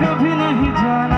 कभी नहीं जाना।